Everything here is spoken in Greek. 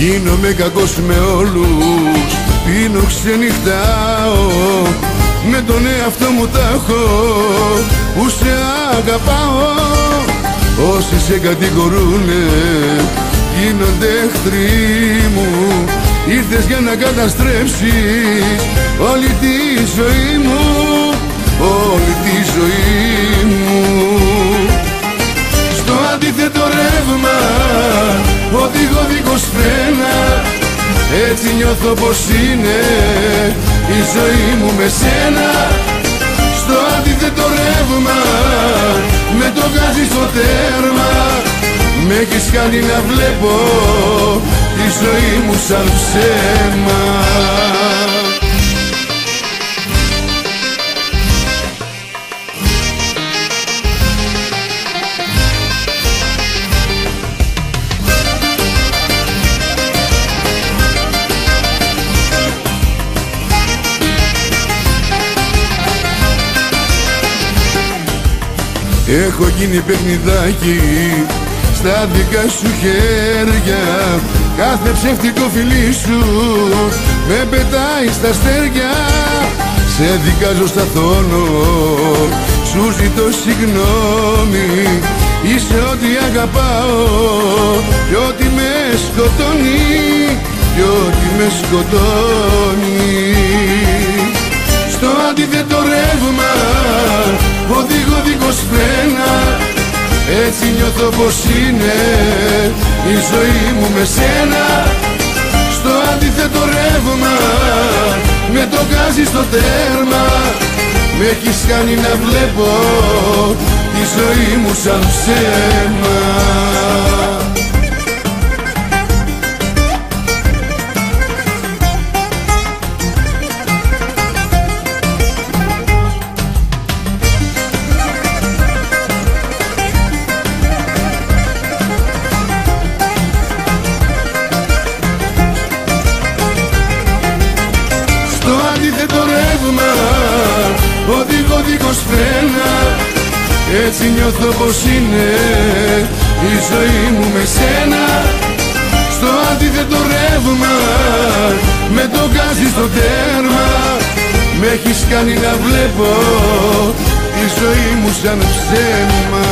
Γίνομαι κακός με όλους. Πίνω ξενυχτάω. Με τον εαυτό μου τα έχω. Που σε αγαπάω. Όσοι σε κατηγορούνε Γίνονται εχθροί μου. Ήρθες για να καταστρέψεις Όλη νιώθω πως είναι η ζωή μου με σένα. Στο αντίθετο ρεύμα με το γάζι στο τέρμα. Με έχεις κάνει να βλέπω τη ζωή μου σαν ψέμα Έχω γίνει παιχνιδάκι στα δικά σου χέρια. Κάθε ψεύτικο φιλί σου με πετάει στα στέρια Σε δικάζω στα θόνο, σου ζητώ συγγνώμη. Είσαι ό,τι αγαπάω και ό,τι με σκοτώνει και ό,τι με σκοτώνει έτσι νιώθω πως είναι η ζωή μου με σένα. Στο αντίθετο ρεύμα με το γκάζι στο τέρμα. Με έχεις κάνει να βλέπω τη ζωή μου σαν ψέμα Οδηγώ δίχως φρένα Έτσι νιώθω πως είναι η ζωή μου με σένα. Στο αντίθετο ρεύμα Με το γκάζι στο τέρμα. Με έχεις κάνει να βλέπω τη ζωή μου σαν ψέμα